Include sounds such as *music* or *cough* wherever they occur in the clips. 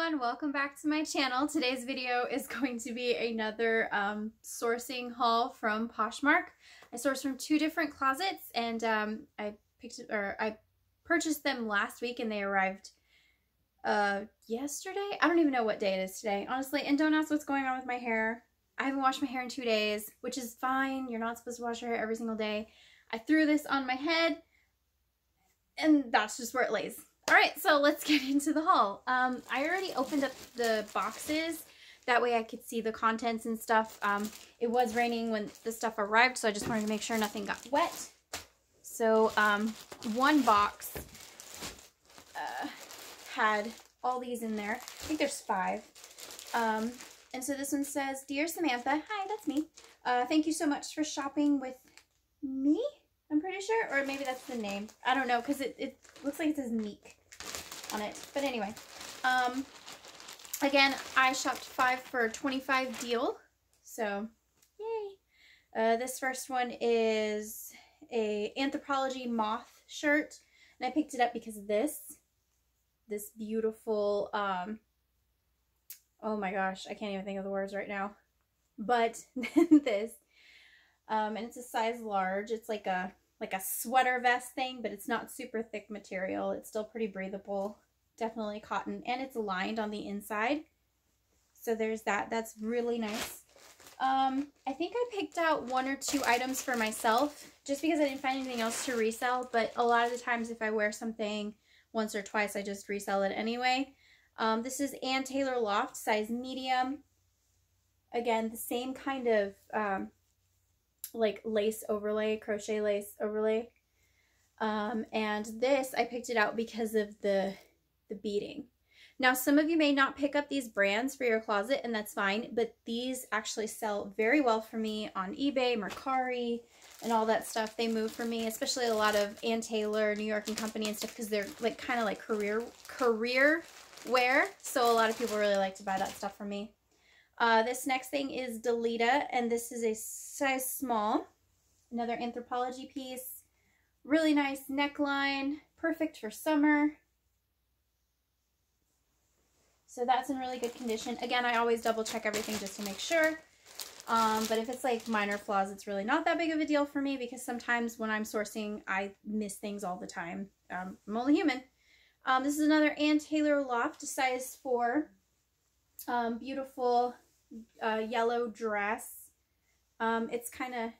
everyone, welcome back to my channel. Today's video is *laughs* going to be another um, sourcing haul from Poshmark. I sourced from two different closets and um, I picked or I purchased them last week and they arrived uh, yesterday. I don't even know what day it is today, honestly. And don't ask what's going on with my hair. I haven't washed my hair in two days, which is fine. You're not supposed to wash your hair every single day. I threw this on my head and that's just where it lays. All right, so let's *laughs* get into the haul. Um, I already opened up the boxes. That way I could see the contents and stuff. Um, it was raining when the stuff arrived, so I just wanted to make sure nothing got wet. So um, one box uh, had all these in there. I think there's five. Um, and so this one says, Dear Samantha, hi, that's me. Uh, thank you so much for shopping with me, I'm pretty sure. Or maybe that's the name. I don't know, because it, it looks like it says Meek on it. But anyway, um, again, I shopped five for 25 deal. So, yay. Uh, this first one is a Anthropologie moth shirt. And I picked it up because of this. This beautiful, um, oh my gosh, I can't even think of the words right now. But *laughs* this, um, and it's a size large. It's like a like a sweater vest thing, but it's not super thick material. It's still pretty breathable. Definitely cotton. And it's lined on the inside. So there's that. That's really nice. Um, I think I picked out one or two items for myself just because I didn't find anything else to resell. But a lot of the times if I wear something once or twice, I just resell it anyway. Um, this is Ann Taylor Loft, size medium. Again, the same kind of um, like lace overlay, crochet lace overlay. Um, and this, I picked it out because of the, the beading. Now, some of you may not pick up these brands for your closet, and that's fine, but these actually sell very well for me on eBay, Mercari, and all that stuff. They move for me, especially a lot of Ann Taylor, New York and Company and stuff, because they're like kind of like career career wear. So a lot of people really like to buy that stuff from me. Uh, this next thing is Deletta, and this is a size small. Another Anthropologie piece. Really nice neckline. Perfect for summer. So that's in really good condition. Again, I always double check everything just to make sure. Um, but if it's like minor flaws, it's really not that big of a deal for me because sometimes when I'm sourcing, I miss things all the time. Um, I'm only human. Um, this is another Ann Taylor Loft, size 4. Um, beautiful uh, yellow dress. Um, it's kind of,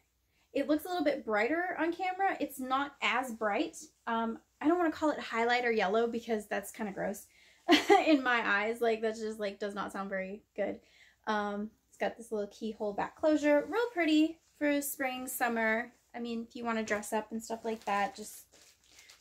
it looks a little bit brighter on camera. It's not as bright. Um, I don't want to call it highlighter yellow because that's kind of gross *laughs* in my eyes. Like that just like does not sound very good. Um, it's got this little keyhole back closure. Real pretty for spring, summer. I mean, if you want to dress up and stuff like that, just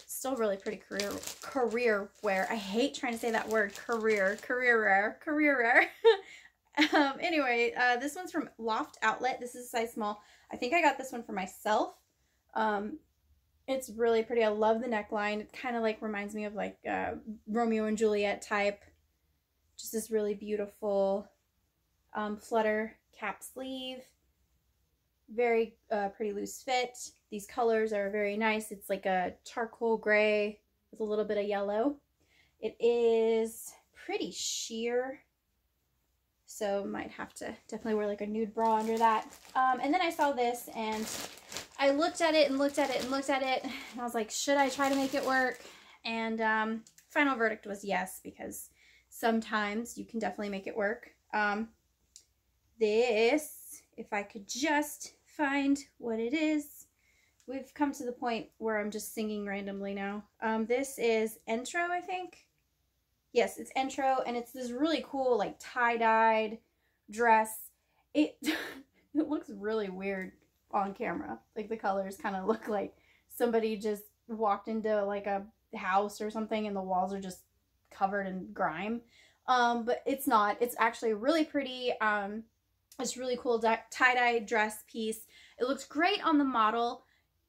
still really pretty career career wear. I hate trying to say that word, career, career wear, career wear. *laughs* *laughs* Um, anyway, uh, this one's from Loft Outlet. This is a size small. I think I got this one for myself. Um, it's really pretty. I love the neckline. It kind of like reminds me of like uh, Romeo and Juliet type. Just this really beautiful um, flutter cap sleeve. Very uh, pretty loose fit. These colors are very nice. It's like a charcoal gray with a little bit of yellow. It is pretty sheer so might have to definitely wear like a nude bra under that. Um, and then I saw this and I looked at it and looked at it and looked at it. And I was like, should I try to make it work? And um, final verdict was yes, because sometimes you can definitely make it work. Um, this, if I could just find what it is. We've come to the point where I'm just singing randomly now. Um, this is Intro, I think. Yes, it's intro, and it's this really cool, like, tie-dyed dress. It, *laughs* it looks really weird on camera. Like, the colors kind of look like somebody just walked into, like, a house or something, and the walls are just covered in grime. Um, but it's not. It's actually really pretty. Um, it's really cool tie-dye dress piece. It looks great on the model.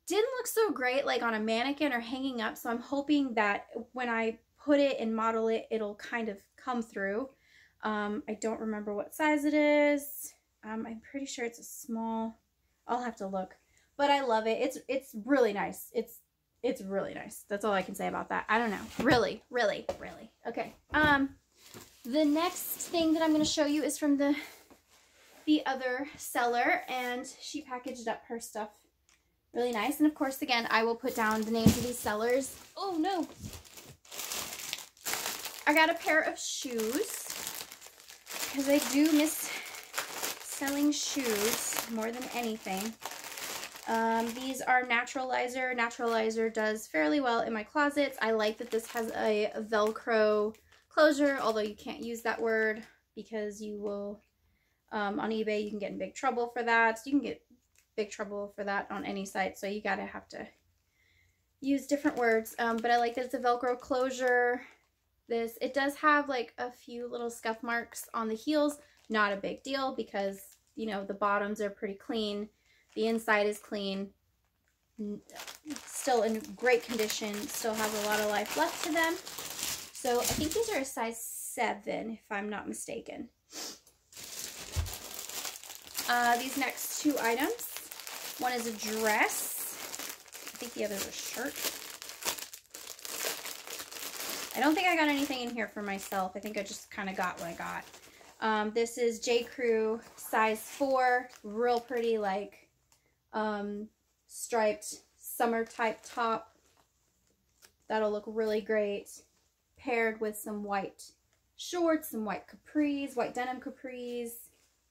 Didn't look so great, like, on a mannequin or hanging up, so I'm hoping that when I put it and model it, it'll kind of come through. Um, I don't remember what size it is. Um, I'm pretty sure it's a small. I'll have to look. But I love it. It's it's really nice. It's it's really nice. That's all I can say about that. I don't know. Really, really, really. Okay. Um, The next thing that I'm going to show you is from the the other seller and she packaged up her stuff really nice. And of course, again, I will put down the names of these sellers. Oh no. I got a pair of shoes because I do miss selling shoes more than anything. Um, these are Naturalizer. Naturalizer does fairly well in my closets. I like that this has a Velcro closure, although you can't use that word because you will, um, on eBay, you can get in big trouble for that. You can get big trouble for that on any site, so you gotta have to use different words. Um, but I like that it's a Velcro closure. This, it does have like a few little scuff marks on the heels. Not a big deal because, you know, the bottoms are pretty clean. The inside is clean. Still in great condition. Still have a lot of life left to them. So I think these are a size 7, if I'm not mistaken. Uh, these next two items. One is a dress. I think the other is a shirt. I don't think I got anything in here for myself. I think I just kind of got what I got. Um, this is J. Crew size 4. Real pretty, like, um, striped summer type top. That'll look really great paired with some white shorts, some white capris, white denim capris,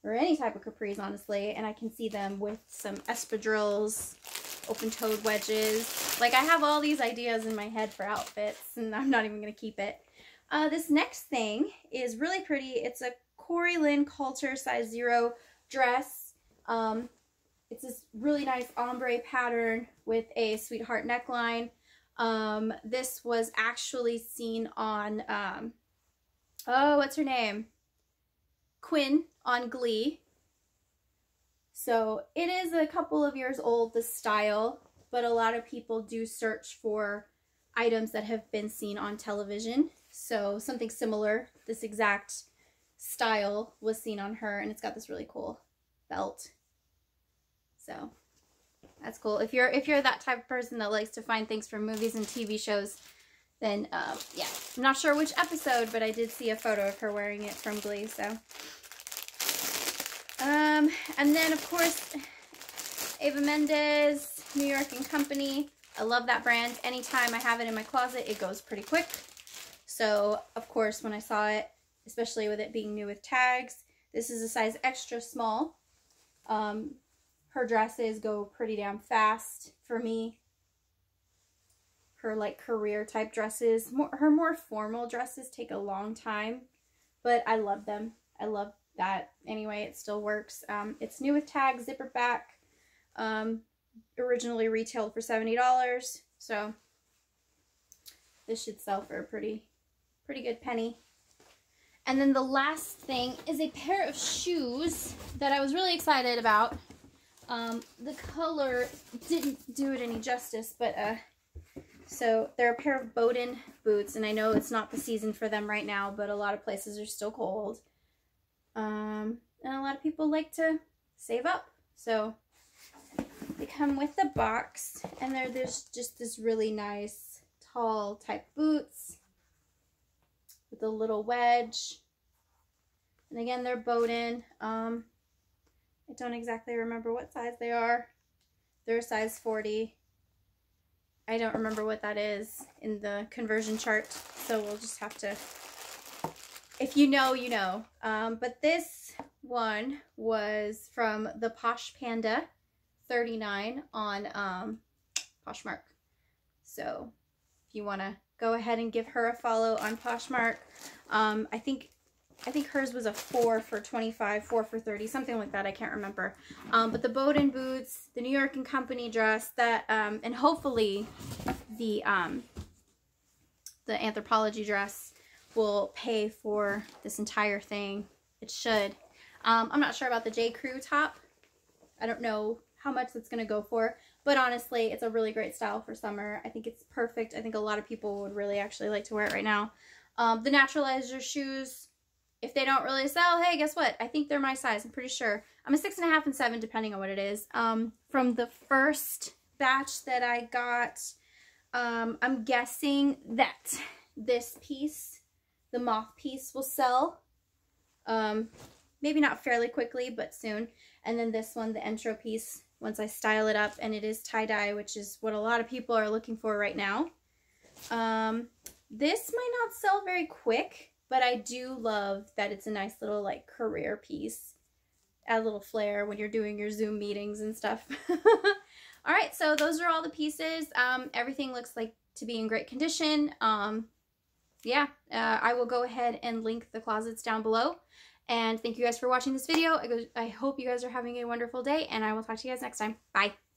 or any type of capris, honestly. And I can see them with some espadrilles, open-toed wedges. Like, I have all these ideas in my head for outfits, and I'm not even going to keep it. Uh, this next thing is really pretty. It's a Cory Lynn Calter size zero dress. Um, it's this really nice ombre pattern with a sweetheart neckline. Um, this was actually seen on, um, oh, what's her name? Quinn on Glee. So it is a couple of years old, the style, but a lot of people do search for items that have been seen on television. So something similar, this exact style was seen on her and it's got this really cool belt. So that's cool. If you're if you're that type of person that likes to find things from movies and TV shows, then um, yeah. I'm not sure which episode, but I did see a photo of her wearing it from Glee. So, um, and then of course, Eva Mendes, New York and Company. I love that brand. Anytime I have it in my closet, it goes pretty quick. So, of course, when I saw it, especially with it being new with tags, this is a size extra small. Um, her dresses go pretty damn fast for me. Her like career type dresses, more, her more formal dresses take a long time, but I love them. I love that. Anyway, it still works. Um, it's new with tag, zipper back. Um, originally retailed for $70, so this should sell for a pretty, pretty good penny. And then the last thing is a pair of shoes that I was really excited about. Um, the color didn't do it any justice, but uh, so they're a pair of Boden boots, and I know it's not the season for them right now, but a lot of places are still cold. Um, and a lot of people like to save up, so they come with the box, and they're there's just this really nice tall type boots with a little wedge. And again, they're Boden. Um, I don't exactly remember what size they are. They're size 40. I don't remember what that is in the conversion chart, so we'll just have to, if you know, you know. Um, but this one was from the Posh Panda 39 on um, Poshmark. So if you want to go ahead and give her a follow on Poshmark, um, I think I think hers was a 4 for 25, 4 for 30, something like that. I can't remember. Um, but the Boden boots, the New York and Company dress, that, um, and hopefully the, um, the Anthropologie dress will pay for this entire thing. It should. Um, I'm not sure about the J. Crew top. I don't know how much that's going to go for. But honestly, it's a really great style for summer. I think it's perfect. I think a lot of people would really actually like to wear it right now. Um, the Naturalizer shoes, if they don't really sell, hey, guess what? I think they're my size. I'm pretty sure. I'm a six and a half and seven, depending on what it is. Um, from the first batch that I got, um, I'm guessing that this piece the moth piece will sell. Um, maybe not fairly quickly, but soon. And then this one, the intro piece, once I style it up, and it is tie-dye, which is what a lot of people are looking for right now. Um, this might not sell very quick, but I do love that it's a nice little like career piece. Add a little flair when you're doing your Zoom meetings and stuff. *laughs* all right, so those are all the pieces. Um, everything looks like to be in great condition. Um, yeah, uh, I will go ahead and link the closets down below. And thank you guys for watching this video. I, I hope you guys are having a wonderful day, and I will talk to you guys next time. Bye.